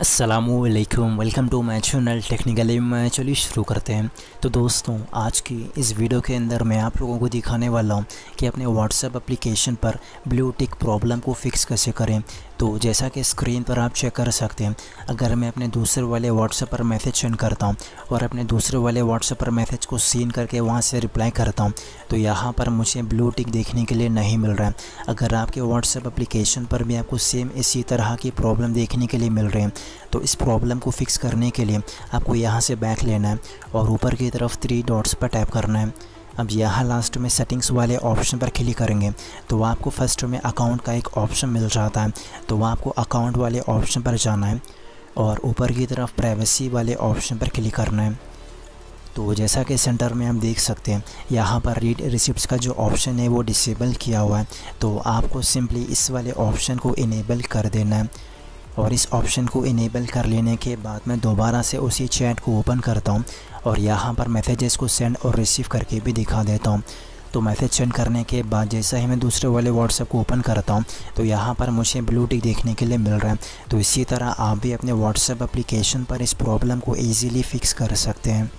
असलकुम welcome to my channel technically मैं चलिए शुरू करते हैं। तो दोस्तों, आज की इस वीडियो के अंदर मैं आप लोगों को दिखाने वाला हूँ कि अपने व्हाट्सएप एप्लीकेशन पर ब्लू टिक प्रॉब्लम को फिक्स कैसे करें। तो जैसा कि स्क्रीन पर आप चेक कर सकते हैं, अगर मैं अपने दूसरे वाले व्हाट्सएप पर मैसेज सेंड करता हूँ और अपने दूसरे वाले व्हाट्सएप पर मैसेज को सीन करके वहाँ से रिप्लाई करता हूँ तो यहाँ पर मुझे ब्लू टिक देखने के लिए नहीं मिल रहा है। अगर आपके व्हाट्सएप एप्लीकेशन पर भी आपको सेम इसी तरह की प्रॉब्लम देखने के लिए मिल रही हैं तो इस प्रॉब्लम को फिक्स करने के लिए आपको यहाँ से बैक लेना है और ऊपर की तरफ़ थ्री डॉट्स पर टैप करना है। अब यहाँ लास्ट में सेटिंग्स वाले ऑप्शन पर क्लिक करेंगे तो आपको फ़र्स्ट में अकाउंट का एक ऑप्शन मिल जाता है। तो वह आपको अकाउंट वाले ऑप्शन पर जाना है और ऊपर की तरफ़ प्राइवेसी वाले ऑप्शन पर क्लिक करना है। तो जैसा कि सेंटर में हम देख सकते हैं, यहाँ पर रीड रिसिप्ट का जो ऑप्शन है वो डिसेबल किया हुआ है। तो आपको सिंपली इस वाले ऑप्शन को इनेबल कर देना है। और इस ऑप्शन को इनेबल कर लेने के बाद मैं दोबारा से उसी चैट को ओपन करता हूँ और यहाँ पर मैसेजेस को सेंड और रिसीव करके भी दिखा देता हूँ। तो मैसेज सेंड करने के बाद जैसा ही मैं दूसरे वाले व्हाट्सएप को ओपन करता हूँ तो यहाँ पर मुझे ब्लू टिक देखने के लिए मिल रहा है। तो इसी तरह आप भी अपने व्हाट्सएप एप्लीकेशन पर इस प्रॉब्लम को ईज़िली फ़िक्स कर सकते हैं।